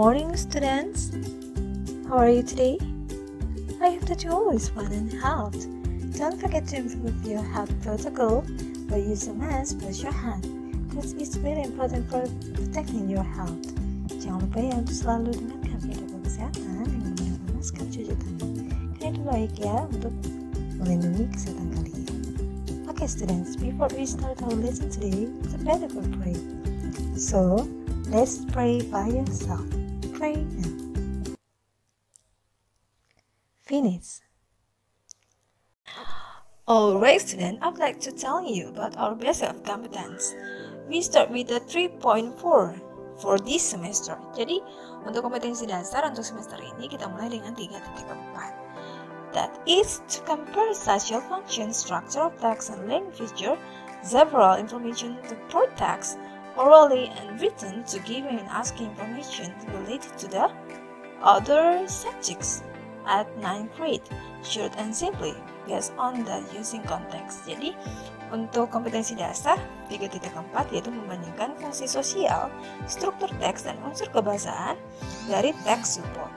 morning, students. How are you today? I hope that you're always well and healthy. Don't forget to improve your health protocol by using mask wash your hand because it's really important for protecting your health. Jangan lupa ya untuk selalu dengarkan protokol kesehatan dengan menggunakan masker cuci tangan. Karena itu baik ya untuk melindungi kesehatan kalian. Okay, students, before we start our lesson today, it's a better for pray. So, let's pray by yourself. Now. Finish. Alright, student, I would like to tell you about our basic of competence. We start with the 3.4 for this semester. Jadi, untuk kompetensi dasar untuk semester ini kita mulai dengan 3.4 that is to compare social function, structure of text and language feature, several information to report text, orally and written to give and ask information related to the other subjects at 9th grade, short and simply, based on the using context. Jadi, untuk kompetensi dasar 3.4 yaitu membandingkan fungsi sosial, struktur teks, dan unsur kebahasaan dari teks support.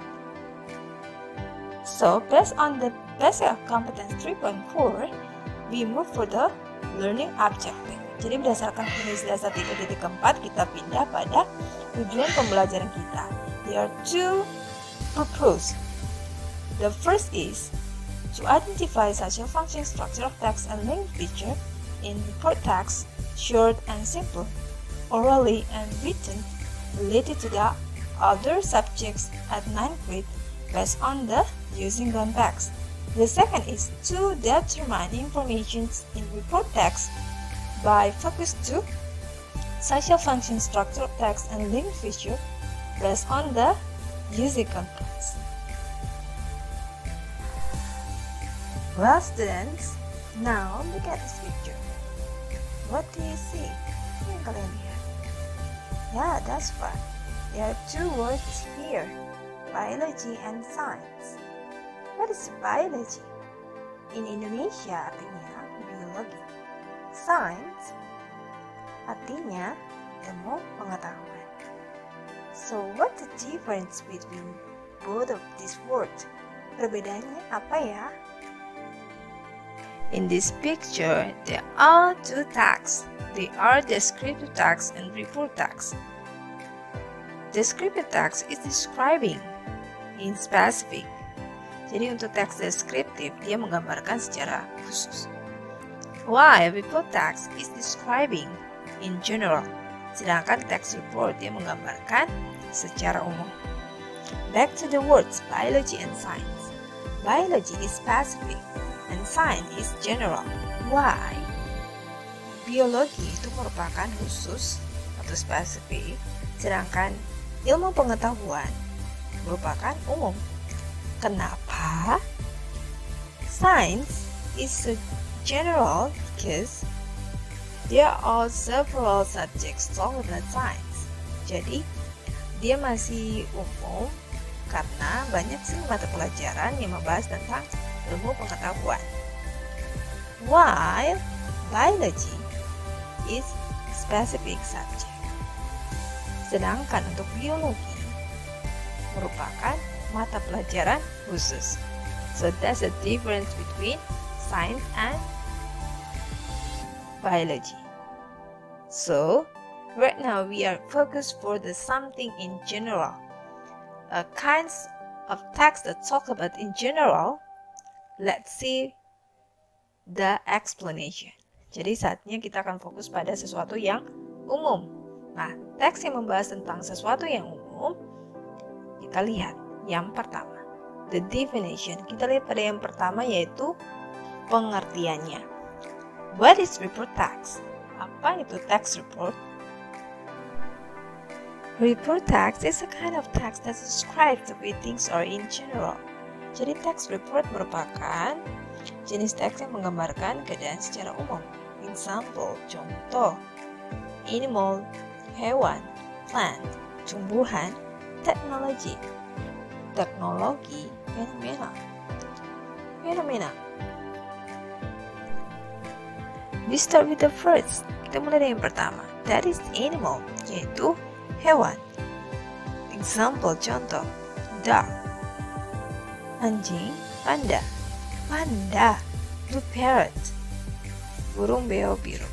So, based on the basic competence 3.4, we move for the learning objective. Jadi berdasarkan kondisi dasar 3.4 kita pindah pada tujuan pembelajaran kita. There are two purpose. The first is to identify such a function structure of text and language feature in report text, short and simple, orally and written, related to the other subjects at 9th grade based on the using context. The second is to determine information in report text by focus to social function structure text and link feature based on the using context. Well students, now look at this picture. What do you see? Yang kalian lihat? Yeah, that's right. There are two words here, biology and science. What is biology? In Indonesia artinya biologi. Science artinya ilmu pengetahuan. So what the difference between both of these words? Perbedaannya apa ya? In this picture, there are two tags. They are descriptive tags and report tags. Descriptive tags is describing in specific jadi untuk teks deskriptif dia menggambarkan secara khusus. While report text is describing in general, sedangkan text report dia menggambarkan secara umum. Back to the words biology and science. Biology is specific and science is general. Why? Biologi itu merupakan khusus atau spesifik, sedangkan ilmu pengetahuan merupakan umum. Kenapa? Science is a general because there are several subjects longer than science. Jadi, dia masih umum karena banyak sih mata pelajaran yang membahas tentang ilmu pengetahuan. While biology is specific subject. Sedangkan untuk biologi merupakan mata pelajaran khusus. So that's the difference between science and biology. So right now we are focused for the something in general. A kinds of text that talk about in general. Let's see the explanation. Jadi saatnya kita akan fokus pada sesuatu yang umum. Nah, teks yang membahas tentang sesuatu yang umum, kita lihat. Yang pertama, the definition. Kita lihat pada yang pertama yaitu pengertiannya. What is report text? Apa itu text report? Report text is a kind of text that the way things are in general. Jadi text report merupakan jenis teks yang menggambarkan keadaan secara umum. Example, contoh, animal, hewan, plant, tumbuhan, teknologi, teknologi fenomena. Fenomena. We start with the first. Kita mulai dari yang pertama. That is animal, yaitu hewan. Example contoh Dog Anjing, panda Panda Blue parrot Burung beo biru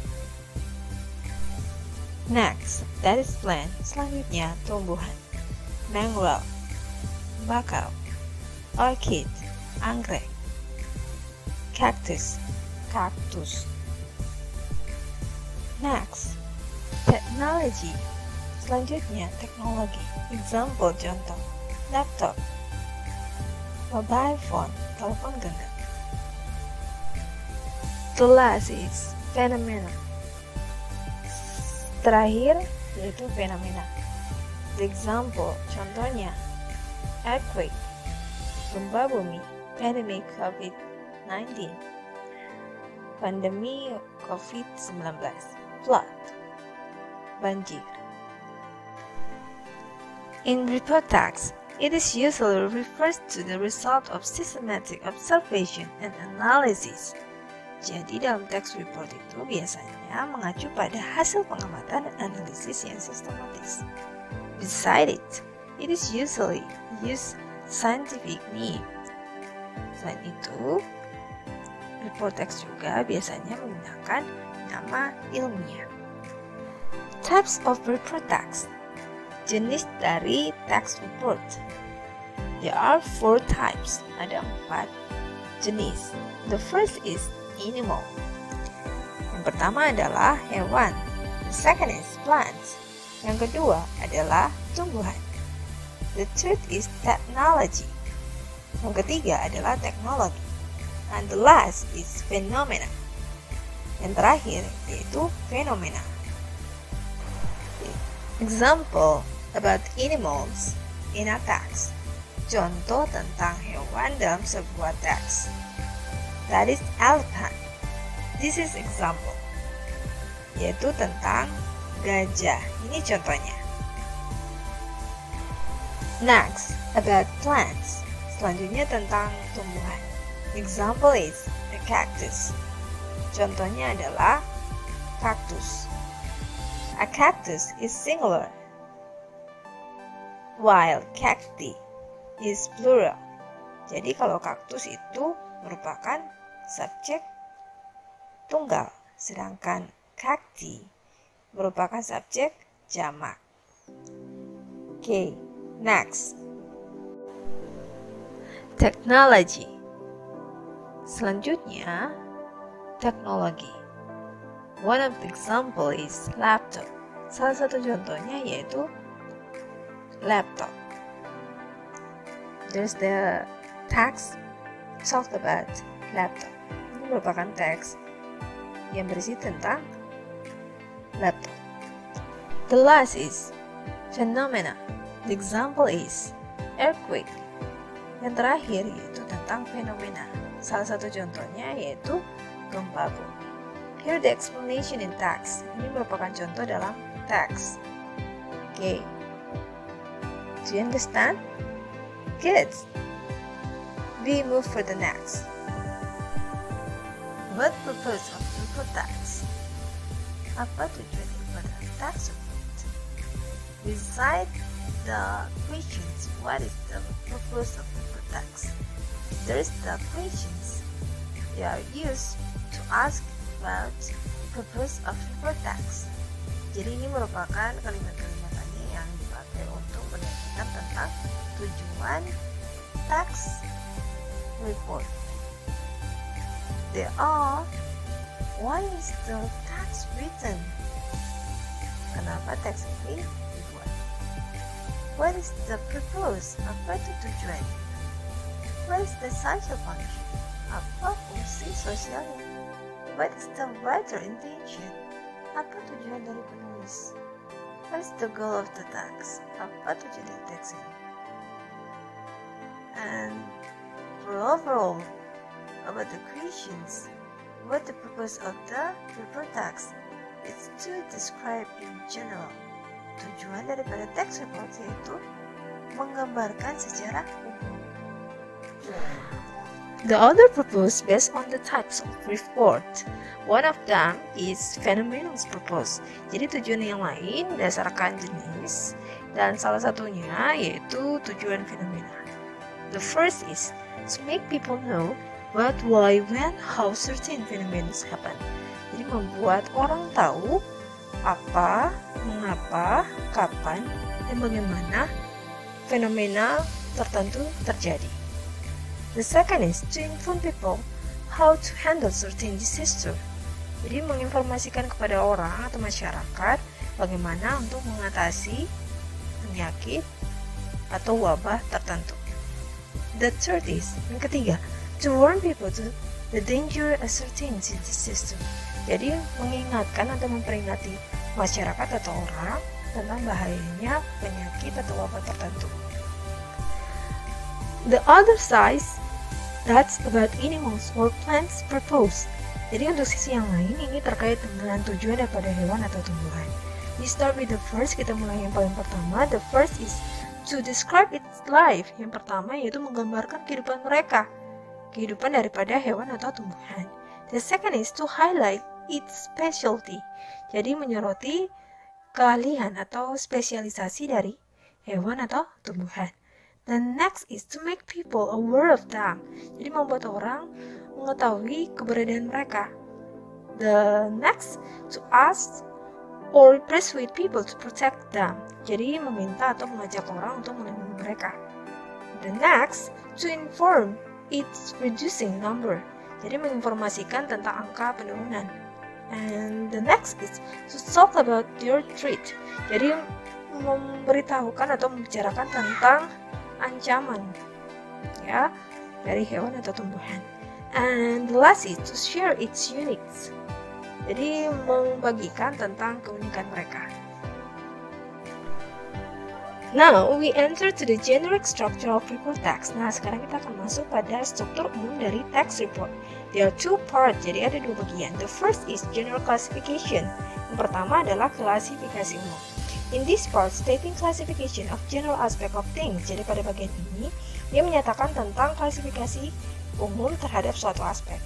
Next, that is plant. Selanjutnya, tumbuhan. Mangrove, bakau, orchid, anggrek, cactus, kaktus. Next, technology. Selanjutnya, teknologi. Example contoh, laptop, mobile phone, telepon genggam. The last is phenomenon Terakhir yaitu fenomena. Example, contohnya, earthquake, gempa bumi, pandemic COVID-19, pandemi COVID-19, flood, banjir. In report text, it is usually refers to the result of systematic observation and analysis jadi dalam teks report itu biasanya mengacu pada hasil pengamatan dan analisis yang sistematis. Besides it, it is usually use scientific name. Selain itu, report text juga biasanya menggunakan nama ilmiah. Types of report text Jenis dari text report There are four types, ada empat jenis. The first is animal. Yang pertama adalah hewan. The second is plants. Yang kedua adalah tumbuhan. The third is technology. Yang ketiga adalah teknologi. And the last is phenomena. Yang terakhir yaitu fenomena. Example about animals in a text. Contoh tentang hewan dalam sebuah teks that is elephant. This is example. Yaitu tentang gajah. Ini contohnya. Next, about plants. Selanjutnya tentang tumbuhan. Example is a cactus. Contohnya adalah cactus. A cactus is singular, while cacti is plural. Jadi kalau kaktus itu merupakan subjek tunggal, sedangkan kakti merupakan subjek jamak. Oke, okay, next. Technology. Selanjutnya, teknologi. One of the example is laptop. Salah satu contohnya yaitu laptop. There's the text talked about laptop merupakan teks yang berisi tentang laptop. The last is phenomena. The example is earthquake. Yang terakhir yaitu tentang fenomena. Salah satu contohnya yaitu gempa bumi. Here the explanation in text. Ini merupakan contoh dalam teks. Oke. Okay. Do you understand? Good. We move for the next. What purpose of input tax? Apa tujuan input tax report? The questions, what is the purpose of input tax? There is the questions. They are used to ask about purpose of input tax. Jadi ini merupakan kalimat-kalimat tadi yang dipakai untuk menanyakan tentang tujuan tax report. There are. Why is the tax written? Kenapa teks ini? What is the purpose? Apa itu tujuan? What is the social function? Apa fungsi sosialnya? What is the writer intention? Apa tujuan dari? What is the goal of the text? Apa tujuan dari teks? And for overall, about the creations. What the purpose of the report text is to describe in general. Tujuan daripada teks report yaitu menggambarkan sejarah umum. The other purpose based on the types of report. One of them is phenomenal purpose. Jadi tujuan yang lain berdasarkan jenis dan salah satunya yaitu tujuan fenomena. The first is to make people know what, why, when, how certain phenomena happen. Jadi membuat orang tahu apa, mengapa, kapan, dan bagaimana fenomena tertentu terjadi. The second is to inform people how to handle certain disaster. Jadi menginformasikan kepada orang atau masyarakat bagaimana untuk mengatasi penyakit atau wabah tertentu. The third is, yang ketiga, to warn people to the danger of certain disaster. Jadi mengingatkan atau memperingati masyarakat atau orang tentang bahayanya penyakit atau wabah tertentu. The other side That's about animals or plants purpose. Jadi untuk sisi yang lain ini terkait dengan tujuan daripada hewan atau tumbuhan. We start with the first, kita mulai yang paling pertama. The first is to describe its life. Yang pertama yaitu menggambarkan kehidupan mereka. Kehidupan daripada hewan atau tumbuhan. The second is to highlight its specialty. Jadi menyoroti keahlian atau spesialisasi dari hewan atau tumbuhan. The next is to make people aware of them. Jadi membuat orang mengetahui keberadaan mereka. The next to ask or persuade people to protect them. Jadi meminta atau mengajak orang untuk melindungi mereka. The next to inform its reducing number. Jadi menginformasikan tentang angka penurunan. And the next is to talk about their threat. Jadi memberitahukan atau membicarakan tentang ancaman ya dari hewan atau tumbuhan. And the last is to share its uniques. Jadi membagikan tentang keunikan mereka. Now we enter to the generic structure of report text. Nah sekarang kita akan masuk pada struktur umum dari text report. There are two parts, jadi ada dua bagian. The first is general classification. Yang pertama adalah klasifikasi umum. In this part, stating classification of general aspect of things. Jadi pada bagian ini, dia menyatakan tentang klasifikasi umum terhadap suatu aspek.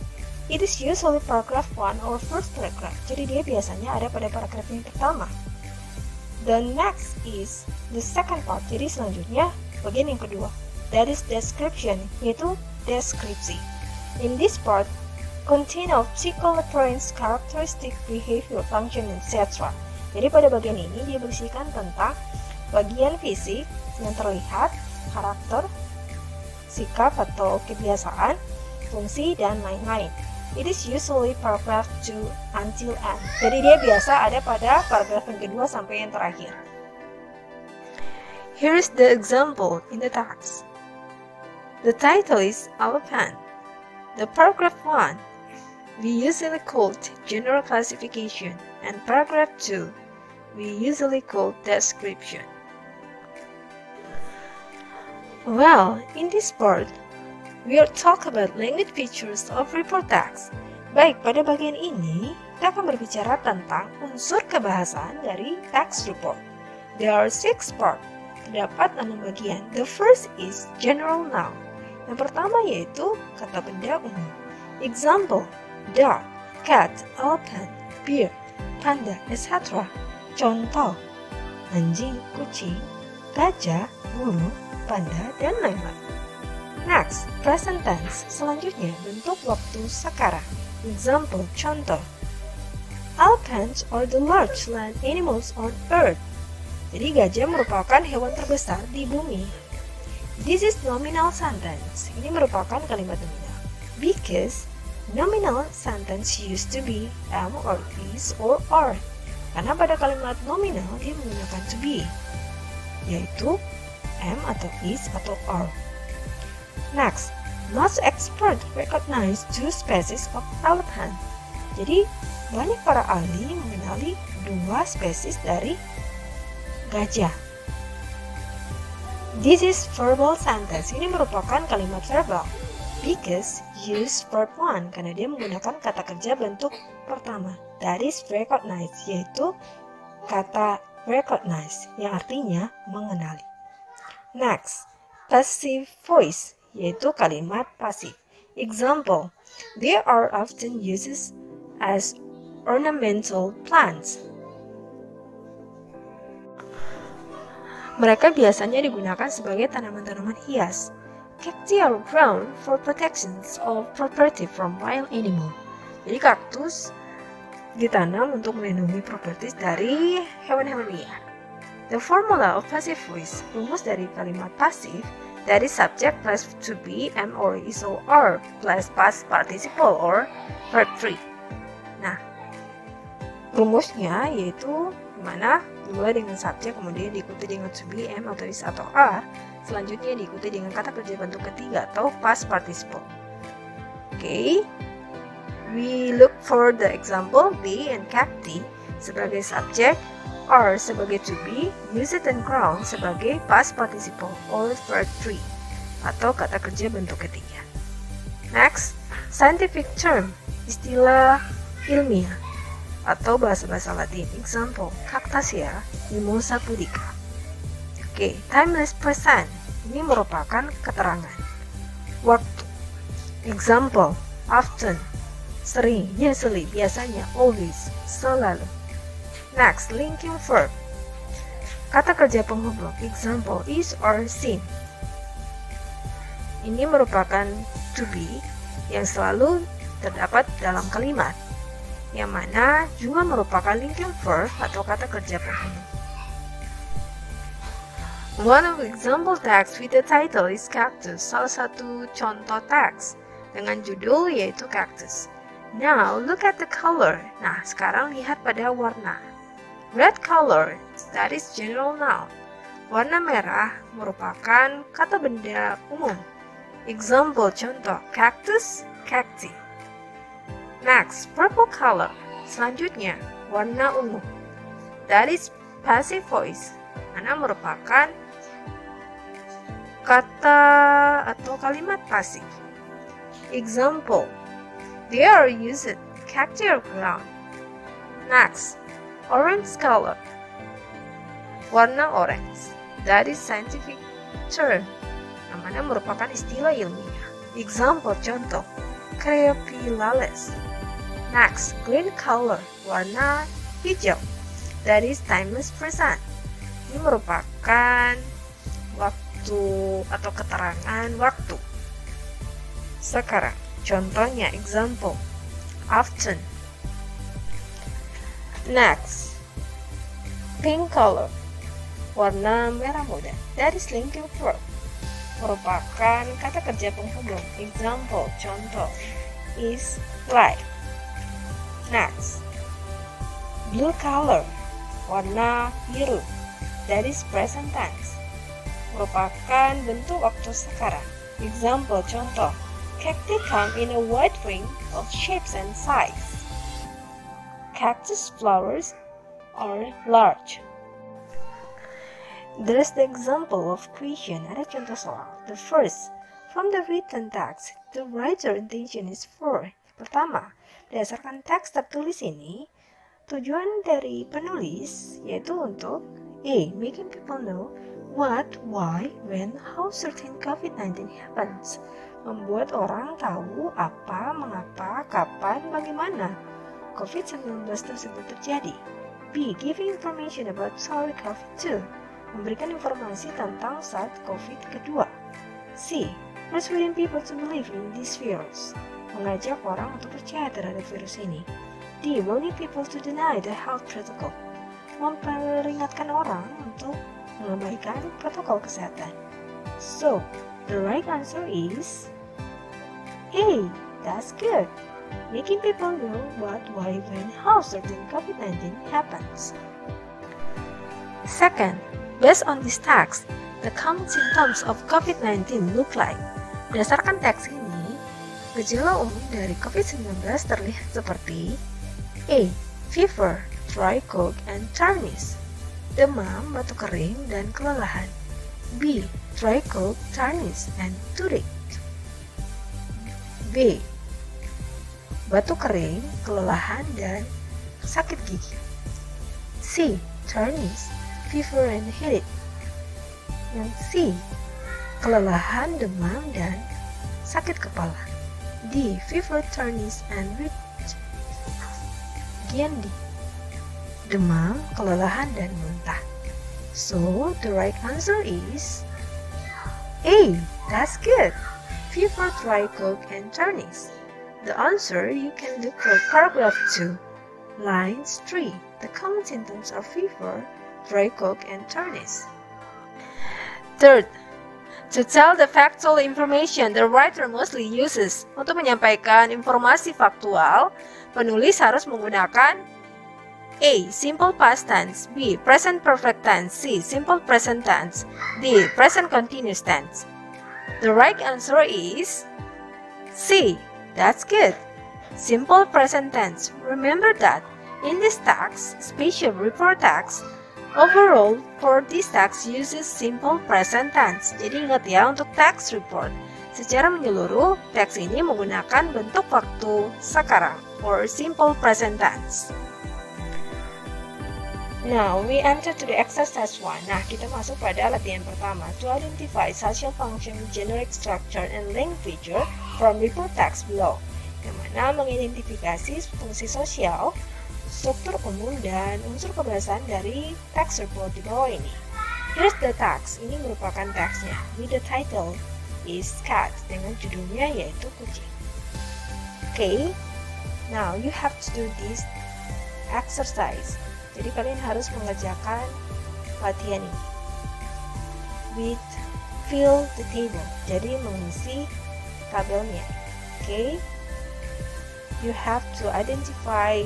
It is usually paragraph 1 or first paragraph. Jadi dia biasanya ada pada paragraf yang pertama. The next is the second part. Jadi selanjutnya bagian yang kedua. That is description, yaitu deskripsi. In this part, contain of appearance, characteristic, behavior, function, etc. Jadi pada bagian ini dia berisikan tentang bagian fisik yang terlihat, karakter, sikap atau kebiasaan, fungsi, dan lain-lain. It is usually paragraph 2 until end. Jadi dia biasa ada pada paragraf yang kedua sampai yang terakhir. Here is the example in the text. The title is Elephant. The paragraph 1 we usually call general classification and paragraph 2 we usually call description. Well, in this part, we'll talk about language features of report text. Baik, pada bagian ini, kita akan berbicara tentang unsur kebahasaan dari text report. There are six parts. Terdapat enam bagian. The first is general noun. Yang pertama yaitu kata benda umum. Example, dog, cat, elephant, bear, panda, etc. Contoh, anjing, kucing, gajah, burung, panda, dan lain-lain. Next, present tense. Selanjutnya, bentuk waktu sekarang. Example, contoh. Elephants are the large land animals on earth. Jadi gajah merupakan hewan terbesar di bumi. This is nominal sentence. Ini merupakan kalimat nominal. Because nominal sentence used to be am or is or are. Karena pada kalimat nominal dia menggunakan to be, yaitu am atau is atau are. Next, most expert recognize two species of elephant. Jadi, banyak para ahli mengenali dua spesies dari gajah. This is verbal sentence. Ini merupakan kalimat verbal. Because use verb one karena dia menggunakan kata kerja bentuk pertama. That is recognize yaitu kata recognize yang artinya mengenali. Next, passive voice yaitu kalimat pasif. Example, they are often used as ornamental plants. Mereka biasanya digunakan sebagai tanaman-tanaman hias. Cacti are grown for protections of property from wild animal. Jadi kaktus ditanam untuk melindungi properties dari hewan-hewan liar. The formula of passive voice rumus dari kalimat pasif dari subject plus to be am or is or are plus past participle or verb 3. Nah, rumusnya yaitu mana dimulai dengan subjek kemudian diikuti dengan to be am atau is atau are selanjutnya diikuti dengan kata kerja bentuk ketiga atau past participle. Oke, okay. we look for the example be and cacti sebagai subjek are sebagai to be, it and ground sebagai past participle or verb 3 atau kata kerja bentuk ketiga. Next, scientific term, istilah ilmiah atau bahasa-bahasa Latin. Example, cactaceae mimosa pudica. Oke, okay, timeless present ini merupakan keterangan waktu. Example, often, sering, usually, biasanya, always, selalu. Next, linking verb. Kata kerja penghubung, example, is or seem. Ini merupakan to be yang selalu terdapat dalam kalimat, yang mana juga merupakan linking verb atau kata kerja penghubung. One of example text with the title is cactus. Salah satu contoh teks dengan judul yaitu cactus. Now look at the color. Nah, sekarang lihat pada warna. Red color, that is general noun. Warna merah merupakan kata benda umum. Example contoh, cactus, cacti. Next, purple color. Selanjutnya, warna ungu. That is passive voice. Mana merupakan kata atau kalimat pasif. Example, they are used cacti or ground. Next, Orange color. Warna orange. That is scientific term. Namanya merupakan istilah ilmiah. Example contoh. Creopilales. Next, green color. Warna hijau. That is timeless present. Ini merupakan waktu atau keterangan waktu. Sekarang, contohnya example. Often Next, pink color, warna merah muda dari linking verb merupakan kata kerja penghubung. Example, contoh, is like. Next, blue color, warna biru dari present tense merupakan bentuk waktu sekarang. Example, contoh, cacti come in a wide range of shapes and size. Cactus flowers are large. There is the example of question ada contoh soal. The first, from the written text, the writer intention is for. Pertama, berdasarkan teks tertulis ini, tujuan dari penulis yaitu untuk A. Making people know what, why, when, how certain COVID-19 happens. Membuat orang tahu apa, mengapa, kapan, bagaimana COVID-19 tersebut terjadi. B. Giving information about SARS-CoV-2 memberikan informasi tentang SARS-CoV kedua. C. Persuading people to believe in this virus mengajak orang untuk percaya terhadap virus ini. D. Warning people to deny the health protocol memperingatkan orang untuk mengabaikan protokol kesehatan. So, the right answer is A. That's good making people know what, why, when, how certain COVID-19 happens. Second, based on this text, the common symptoms of COVID-19 look like. Berdasarkan teks ini, gejala umum dari COVID-19 terlihat seperti A. Fever, dry cough, and tiredness. Demam, batuk kering, dan kelelahan. B. Dry cough, tiredness, and toothache. B batuk kering, kelelahan, dan sakit gigi. C. Turnies, fever and headache. Yang C. Kelelahan, demam, dan sakit kepala. D. Fever, turnus, and rich. Gian D. Demam, kelelahan, dan muntah. So, the right answer is A. That's good. Fever, dry cough, and turnus. The answer you can look for paragraph 2, lines 3. The common symptoms are fever, dry cough, and turnus. Third, to tell the factual information the writer mostly uses. Untuk menyampaikan informasi faktual, penulis harus menggunakan A. Simple past tense B. Present perfect tense C. Simple present tense D. Present continuous tense The right answer is C. That's good. Simple present tense. Remember that in this text, special report text, Overall, for this text uses simple present tense. Jadi ingat ya untuk text report. Secara menyeluruh, teks ini menggunakan bentuk waktu sekarang or simple present tense. Now, we enter to the exercise 1. Nah, kita masuk pada latihan pertama. To identify social function, generic structure, and link feature from report text below. Yang mana mengidentifikasi fungsi sosial, struktur umum dan unsur kebiasaan dari text report di bawah ini. Here's the text. Ini merupakan teksnya. With the title is cat dengan judulnya yaitu kucing. Okay, now you have to do this exercise. Jadi kalian harus mengerjakan latihan ini. With fill the table. Jadi mengisi tabelnya. Okay, you have to identify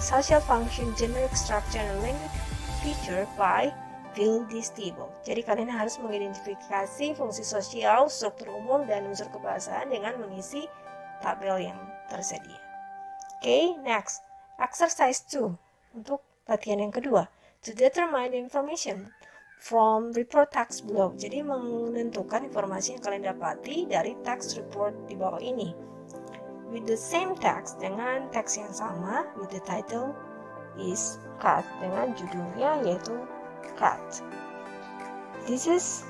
social function, generic structure, and language feature by fill this table. Jadi kalian harus mengidentifikasi fungsi sosial, struktur umum, dan unsur kebahasaan dengan mengisi tabel yang tersedia. Oke, okay, next. Exercise 2 untuk latihan yang kedua. To determine information from report text below. Jadi menentukan informasi yang kalian dapati dari text report di bawah ini with the same text dengan teks yang sama with the title is cat dengan judulnya yaitu cat. This is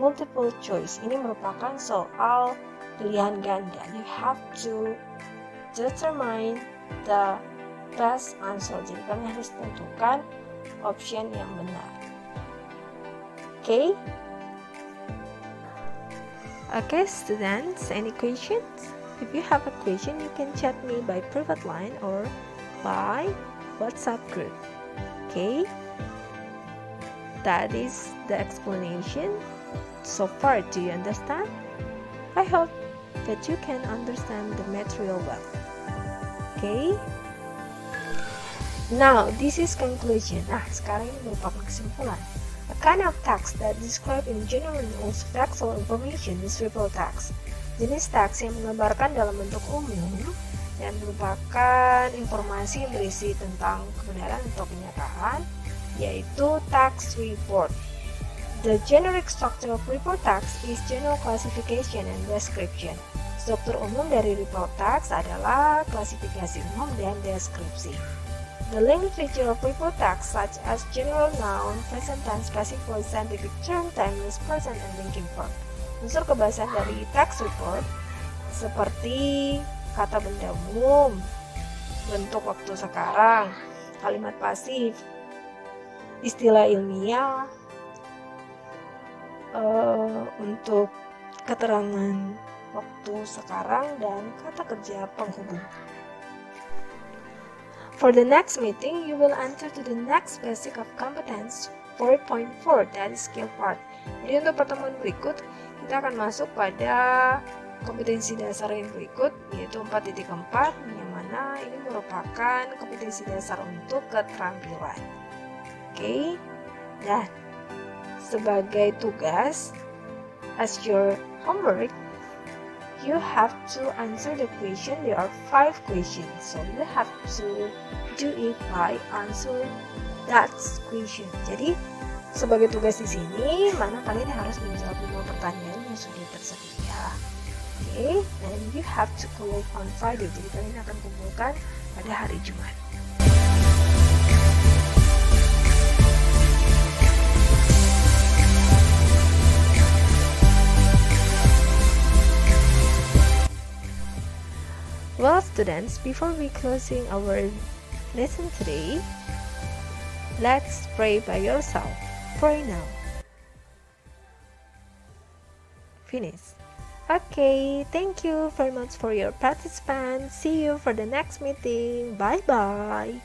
multiple choice. Ini merupakan soal pilihan ganda. You have to determine the best answer. Jadi kalian harus tentukan option yang benar. Oke? Okay? Okay, students, any questions? If you have a question, you can chat me by private line or by WhatsApp group. Okay? That is the explanation. So far, do you understand? I hope that you can understand the material well. Okay? Now, this is conclusion. Nah, sekarang ini merupakan kesimpulan. A kind of text that describes in general knows factual information is report text. Jenis teks yang menggambarkan dalam bentuk umum dan merupakan informasi yang berisi tentang kebenaran atau kenyataan, yaitu tax report. The generic structure of report tax is general classification and description. Struktur umum dari report tax adalah klasifikasi umum dan deskripsi. The language feature of report tax such as general noun, present tense, passive voice, scientific term, timeless, present, and linking verb. Unsur kebahasaan dari tax report seperti kata benda umum, bentuk waktu sekarang, kalimat pasif, istilah ilmiah, uh, untuk keterangan waktu sekarang dan kata kerja penghubung. For the next meeting, you will enter to the next basic of competence 4.4 that is skill part. Jadi untuk pertemuan berikut, kita akan masuk pada kompetensi dasar yang berikut yaitu 4.4 yang mana ini merupakan kompetensi dasar untuk keterampilan. Oke. Nah, sebagai tugas as your homework you have to answer the question there are five questions so you have to do it by answer that question jadi sebagai tugas di sini mana kalian harus menjawab lima pertanyaan sudah tersedia. Oke, okay? and you have to collect on Friday. Jadi kalian akan kumpulkan pada hari Jumat. Well, students, before we closing our lesson today, let's pray by yourself. Pray now. Finish. Okay, thank you very much for your participants. See you for the next meeting. Bye bye.